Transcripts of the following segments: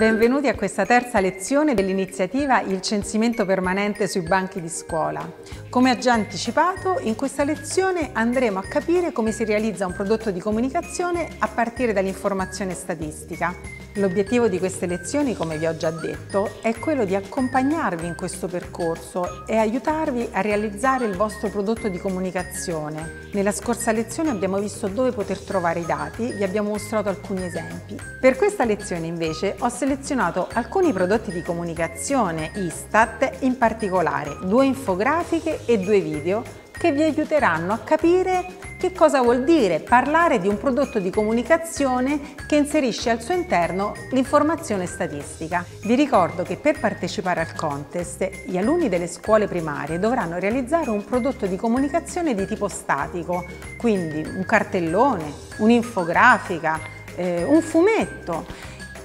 Benvenuti a questa terza lezione dell'iniziativa Il censimento permanente sui banchi di scuola. Come ho già anticipato, in questa lezione andremo a capire come si realizza un prodotto di comunicazione a partire dall'informazione statistica. L'obiettivo di queste lezioni, come vi ho già detto, è quello di accompagnarvi in questo percorso e aiutarvi a realizzare il vostro prodotto di comunicazione. Nella scorsa lezione abbiamo visto dove poter trovare i dati, vi abbiamo mostrato alcuni esempi. Per questa lezione invece ho selezionato alcuni prodotti di comunicazione Istat, in particolare due infografiche e due video che vi aiuteranno a capire che cosa vuol dire parlare di un prodotto di comunicazione che inserisce al suo interno l'informazione statistica. Vi ricordo che per partecipare al contest gli alunni delle scuole primarie dovranno realizzare un prodotto di comunicazione di tipo statico, quindi un cartellone, un'infografica, eh, un fumetto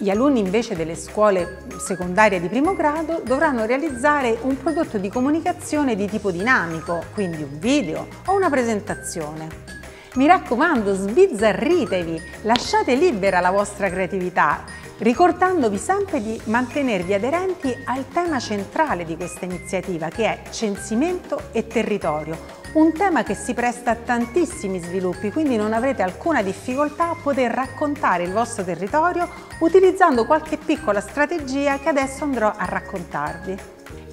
gli alunni invece delle scuole secondarie di primo grado dovranno realizzare un prodotto di comunicazione di tipo dinamico, quindi un video o una presentazione. Mi raccomando, sbizzarritevi, lasciate libera la vostra creatività, ricordandovi sempre di mantenervi aderenti al tema centrale di questa iniziativa che è censimento e territorio, un tema che si presta a tantissimi sviluppi, quindi non avrete alcuna difficoltà a poter raccontare il vostro territorio utilizzando qualche piccola strategia che adesso andrò a raccontarvi.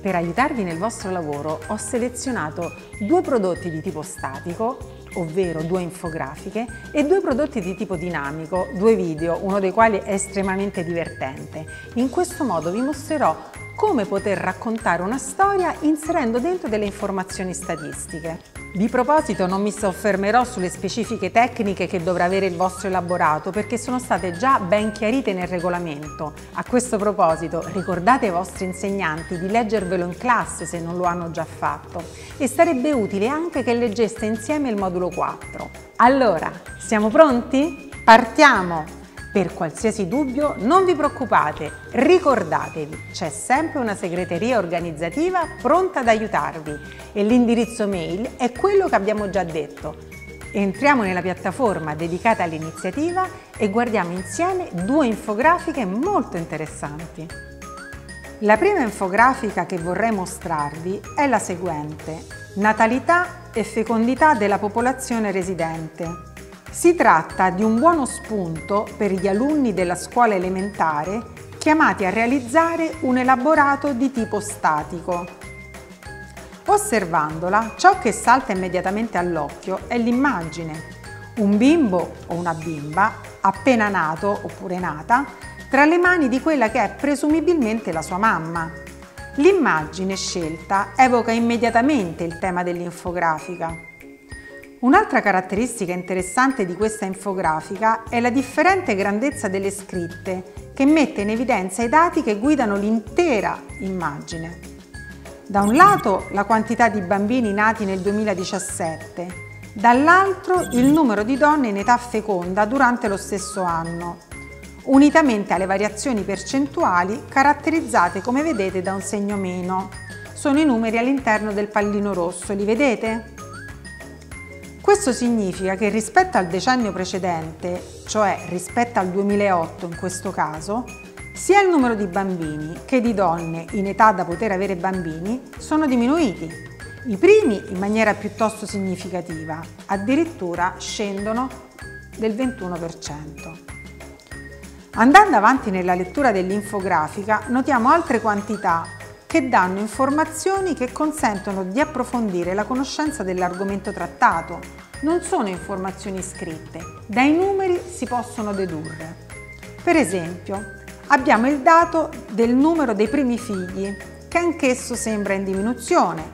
Per aiutarvi nel vostro lavoro ho selezionato due prodotti di tipo statico, ovvero due infografiche, e due prodotti di tipo dinamico, due video, uno dei quali è estremamente divertente. In questo modo vi mostrerò come poter raccontare una storia inserendo dentro delle informazioni statistiche. Di proposito non mi soffermerò sulle specifiche tecniche che dovrà avere il vostro elaborato perché sono state già ben chiarite nel regolamento. A questo proposito ricordate ai vostri insegnanti di leggervelo in classe se non lo hanno già fatto e sarebbe utile anche che leggeste insieme il modulo 4. Allora, siamo pronti? Partiamo! Per qualsiasi dubbio non vi preoccupate, ricordatevi, c'è sempre una segreteria organizzativa pronta ad aiutarvi e l'indirizzo mail è quello che abbiamo già detto. Entriamo nella piattaforma dedicata all'iniziativa e guardiamo insieme due infografiche molto interessanti. La prima infografica che vorrei mostrarvi è la seguente, natalità e fecondità della popolazione residente. Si tratta di un buono spunto per gli alunni della scuola elementare chiamati a realizzare un elaborato di tipo statico. Osservandola, ciò che salta immediatamente all'occhio è l'immagine. Un bimbo o una bimba, appena nato oppure nata, tra le mani di quella che è presumibilmente la sua mamma. L'immagine scelta evoca immediatamente il tema dell'infografica. Un'altra caratteristica interessante di questa infografica è la differente grandezza delle scritte che mette in evidenza i dati che guidano l'intera immagine. Da un lato la quantità di bambini nati nel 2017, dall'altro il numero di donne in età feconda durante lo stesso anno, unitamente alle variazioni percentuali caratterizzate come vedete da un segno meno. Sono i numeri all'interno del pallino rosso, li vedete? Questo significa che rispetto al decennio precedente, cioè rispetto al 2008 in questo caso, sia il numero di bambini che di donne in età da poter avere bambini sono diminuiti. I primi in maniera piuttosto significativa, addirittura scendono del 21%. Andando avanti nella lettura dell'infografica notiamo altre quantità che danno informazioni che consentono di approfondire la conoscenza dell'argomento trattato. Non sono informazioni scritte, dai numeri si possono dedurre. Per esempio, abbiamo il dato del numero dei primi figli, che anch'esso sembra in diminuzione.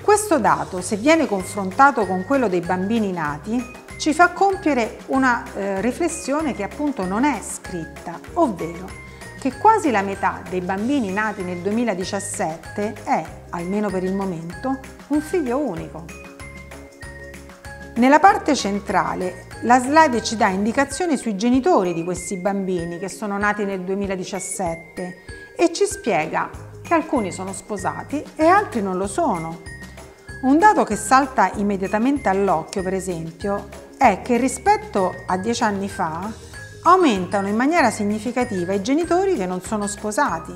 Questo dato, se viene confrontato con quello dei bambini nati, ci fa compiere una eh, riflessione che appunto non è scritta, ovvero che quasi la metà dei bambini nati nel 2017 è, almeno per il momento, un figlio unico. Nella parte centrale la slide ci dà indicazioni sui genitori di questi bambini che sono nati nel 2017 e ci spiega che alcuni sono sposati e altri non lo sono. Un dato che salta immediatamente all'occhio, per esempio, è che rispetto a dieci anni fa aumentano in maniera significativa i genitori che non sono sposati,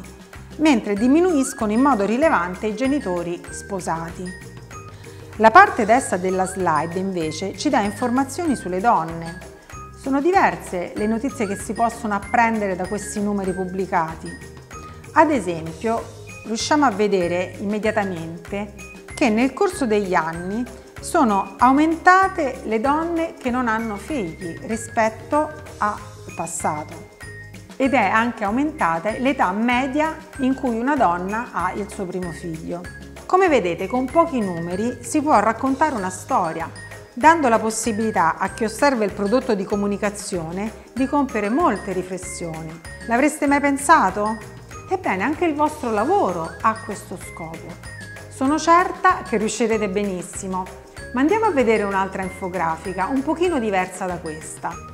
mentre diminuiscono in modo rilevante i genitori sposati. La parte destra della slide invece ci dà informazioni sulle donne. Sono diverse le notizie che si possono apprendere da questi numeri pubblicati. Ad esempio, riusciamo a vedere immediatamente che nel corso degli anni sono aumentate le donne che non hanno figli rispetto al passato ed è anche aumentata l'età media in cui una donna ha il suo primo figlio. Come vedete con pochi numeri si può raccontare una storia, dando la possibilità a chi osserva il prodotto di comunicazione di compiere molte riflessioni. L'avreste mai pensato? Ebbene, anche il vostro lavoro ha questo scopo. Sono certa che riuscirete benissimo, ma andiamo a vedere un'altra infografica, un pochino diversa da questa.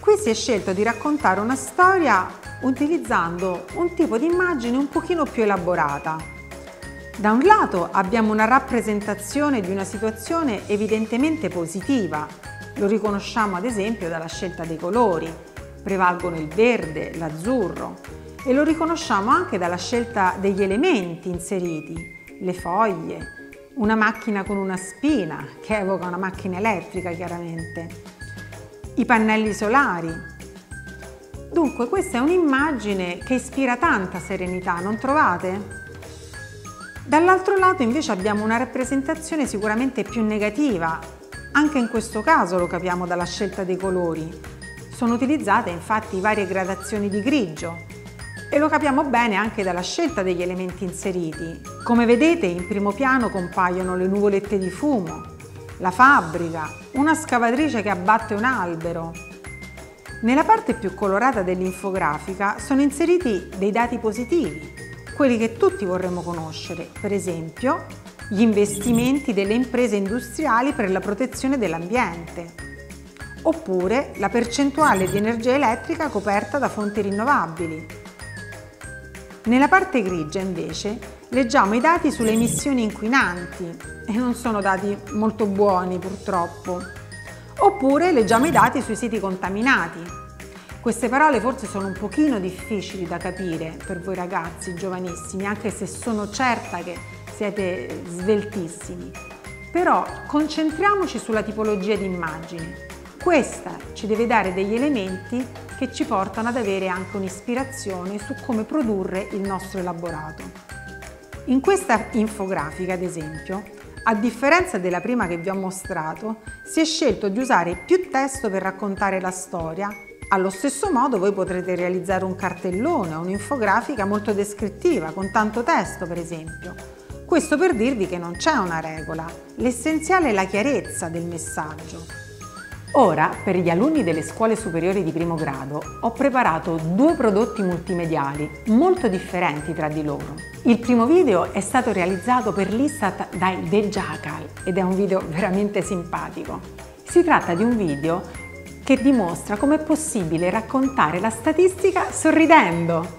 Qui si è scelto di raccontare una storia utilizzando un tipo di immagine un pochino più elaborata. Da un lato abbiamo una rappresentazione di una situazione evidentemente positiva, lo riconosciamo ad esempio dalla scelta dei colori, prevalgono il verde, l'azzurro. E lo riconosciamo anche dalla scelta degli elementi inseriti, le foglie, una macchina con una spina, che evoca una macchina elettrica chiaramente, i pannelli solari. Dunque questa è un'immagine che ispira tanta serenità, non trovate? Dall'altro lato invece abbiamo una rappresentazione sicuramente più negativa, anche in questo caso lo capiamo dalla scelta dei colori. Sono utilizzate infatti varie gradazioni di grigio, e lo capiamo bene anche dalla scelta degli elementi inseriti. Come vedete in primo piano compaiono le nuvolette di fumo, la fabbrica, una scavatrice che abbatte un albero. Nella parte più colorata dell'infografica sono inseriti dei dati positivi, quelli che tutti vorremmo conoscere, per esempio gli investimenti delle imprese industriali per la protezione dell'ambiente, oppure la percentuale di energia elettrica coperta da fonti rinnovabili, nella parte grigia invece leggiamo i dati sulle emissioni inquinanti e non sono dati molto buoni purtroppo. Oppure leggiamo i dati sui siti contaminati. Queste parole forse sono un pochino difficili da capire per voi ragazzi giovanissimi, anche se sono certa che siete sveltissimi. Però concentriamoci sulla tipologia di immagini. Questa ci deve dare degli elementi che ci portano ad avere anche un'ispirazione su come produrre il nostro elaborato. In questa infografica, ad esempio, a differenza della prima che vi ho mostrato, si è scelto di usare più testo per raccontare la storia. Allo stesso modo voi potrete realizzare un cartellone o un'infografica molto descrittiva, con tanto testo per esempio. Questo per dirvi che non c'è una regola, l'essenziale è la chiarezza del messaggio. Ora, per gli alunni delle scuole superiori di primo grado, ho preparato due prodotti multimediali molto differenti tra di loro. Il primo video è stato realizzato per l'Istat dai The Jackal ed è un video veramente simpatico. Si tratta di un video che dimostra come è possibile raccontare la statistica sorridendo.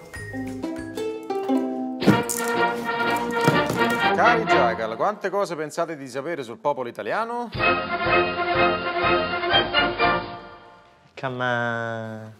Cari Jackal, quante cose pensate di sapere sul popolo italiano? Come...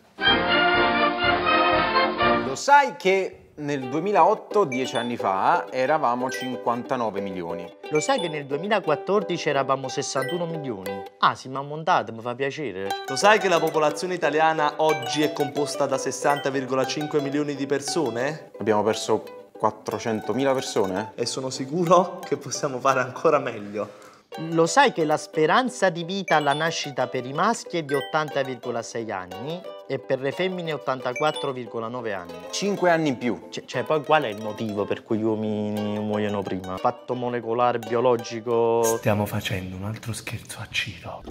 Lo sai che nel 2008, dieci anni fa, eravamo 59 milioni. Lo sai che nel 2014 eravamo 61 milioni? Ah, si mi ha montato, mi fa piacere. Lo sai che la popolazione italiana oggi è composta da 60,5 milioni di persone? Abbiamo perso 400.000 persone? E sono sicuro che possiamo fare ancora meglio. Lo sai che la speranza di vita alla nascita per i maschi è di 80,6 anni e per le femmine 84,9 anni. 5 anni in più. Cioè, cioè, poi qual è il motivo per cui gli uomini muoiono prima? Fatto molecolare, biologico... Stiamo facendo un altro scherzo a Ciro.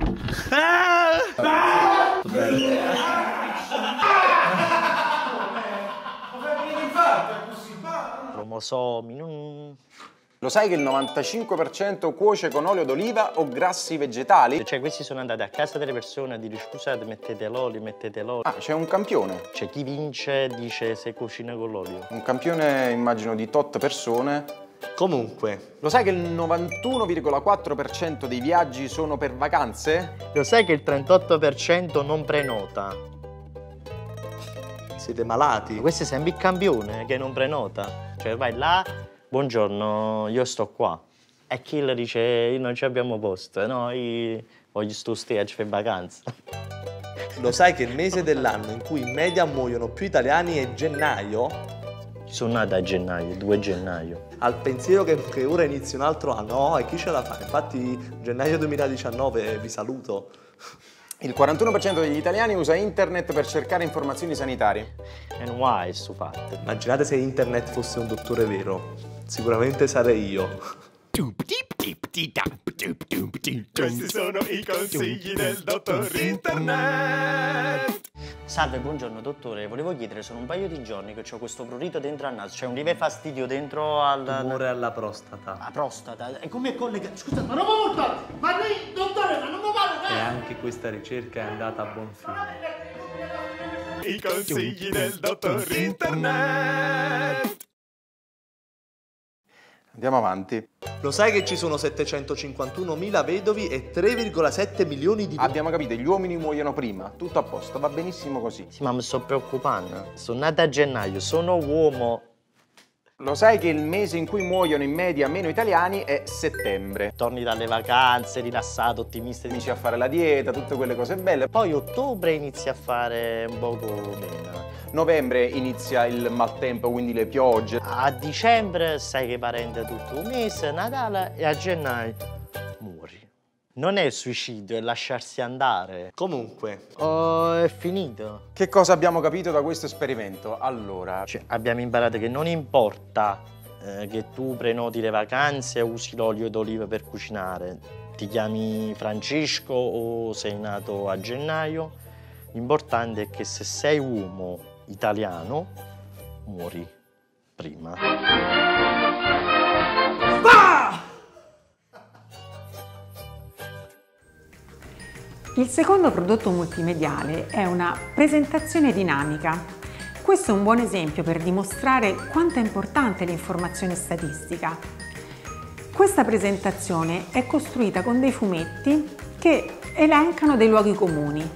Cromosomi, non... Lo sai che il 95% cuoce con olio d'oliva o grassi vegetali? Cioè questi sono andati a casa delle persone a dire scusate mettete l'olio, mettete l'olio. Ah, c'è un campione. Cioè chi vince dice se cucina con l'olio. Un campione immagino di tot persone. Comunque, Lo sai che il 91,4% dei viaggi sono per vacanze? Lo sai che il 38% non prenota? siete malati. Questo è sempre il campione che non prenota. Cioè vai là, buongiorno, io sto qua. E chi le dice, non ci abbiamo posto, no, io voglio sto stage per vacanza. Lo sai che il mese dell'anno in cui in media muoiono più italiani è gennaio? Sono nata a gennaio, 2 gennaio. Al pensiero che, che ora inizia un altro anno, oh, e chi ce la fa? Infatti gennaio 2019 vi saluto. Il 41% degli italiani usa internet per cercare informazioni sanitarie. E why sto fatto? Immaginate se internet fosse un dottore vero. Sicuramente sarei io. Questi sono i consigli del dottor Internet. Salve, buongiorno dottore, volevo chiedere, sono un paio di giorni che ho questo prurito dentro al naso, c'è un lieve fastidio dentro al... Tumore alla prostata. La prostata, e come è collegato? Scusa, Ma non mi urta! Ma lei, dottore, ma non mi vale! E anche questa ricerca è andata a buon fine. I consigli del dottor Internet. Andiamo avanti. Lo sai che ci sono 751.000 vedovi e 3,7 milioni di... Abbiamo capito, gli uomini muoiono prima, tutto a posto, va benissimo così. Sì, ma mi sto preoccupando. Sono nata a gennaio, sono uomo. Lo sai che il mese in cui muoiono in media meno italiani è settembre. Torni dalle vacanze, rilassato, ottimista. Inizi a fare la dieta, tutte quelle cose belle. Poi ottobre inizia a fare un poco meno. Novembre inizia il maltempo, quindi le piogge. A dicembre sai che parente tutto un mese, Natale e a gennaio. Non è suicidio, è lasciarsi andare. Comunque, Oh, è finito. Che cosa abbiamo capito da questo esperimento? Allora, Cioè, abbiamo imparato che non importa eh, che tu prenoti le vacanze e usi l'olio d'oliva per cucinare, ti chiami Francesco o sei nato a gennaio, l'importante è che se sei uomo italiano muori prima. Il secondo prodotto multimediale è una presentazione dinamica. Questo è un buon esempio per dimostrare quanto è importante l'informazione statistica. Questa presentazione è costruita con dei fumetti che elencano dei luoghi comuni.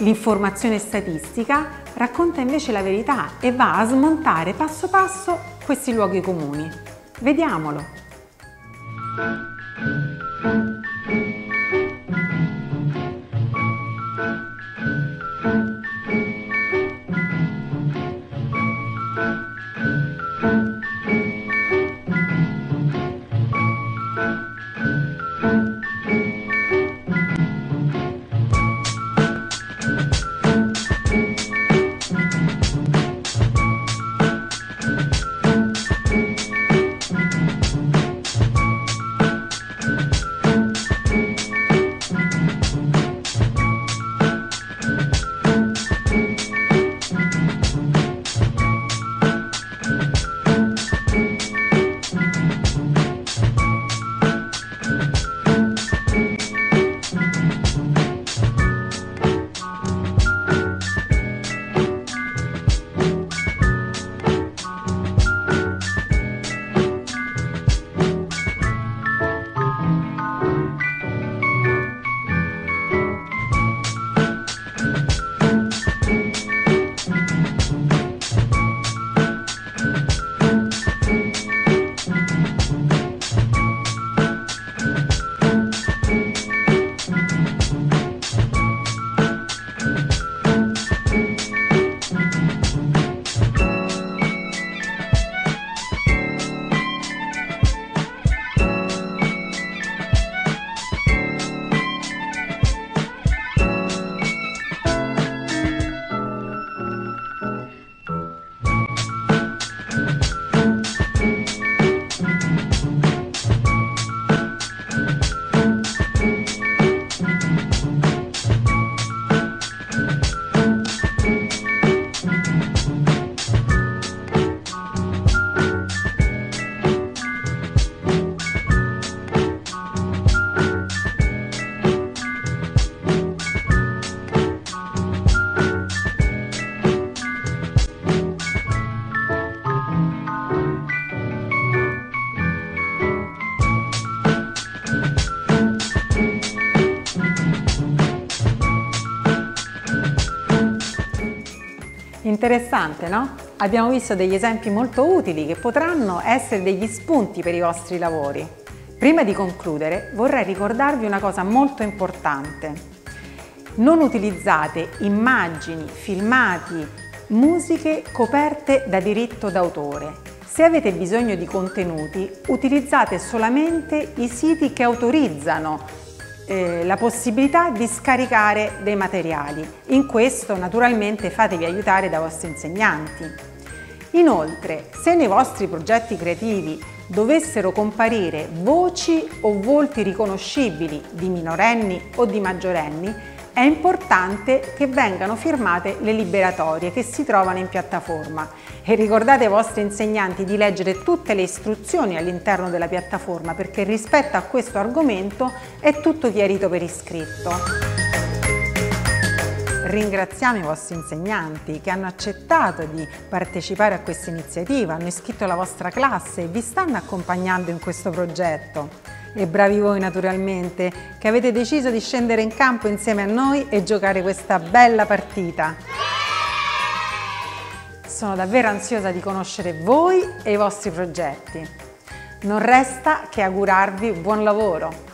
L'informazione statistica racconta invece la verità e va a smontare passo passo questi luoghi comuni. Vediamolo. Interessante, no? Abbiamo visto degli esempi molto utili che potranno essere degli spunti per i vostri lavori. Prima di concludere vorrei ricordarvi una cosa molto importante. Non utilizzate immagini, filmati, musiche coperte da diritto d'autore. Se avete bisogno di contenuti, utilizzate solamente i siti che autorizzano eh, la possibilità di scaricare dei materiali. In questo naturalmente fatevi aiutare dai vostri insegnanti. Inoltre, se nei vostri progetti creativi dovessero comparire voci o volti riconoscibili di minorenni o di maggiorenni, è importante che vengano firmate le liberatorie che si trovano in piattaforma e ricordate ai vostri insegnanti di leggere tutte le istruzioni all'interno della piattaforma perché rispetto a questo argomento è tutto chiarito per iscritto. Ringraziamo i vostri insegnanti che hanno accettato di partecipare a questa iniziativa, hanno iscritto la vostra classe e vi stanno accompagnando in questo progetto e bravi voi naturalmente che avete deciso di scendere in campo insieme a noi e giocare questa bella partita. Sono davvero ansiosa di conoscere voi e i vostri progetti. Non resta che augurarvi buon lavoro.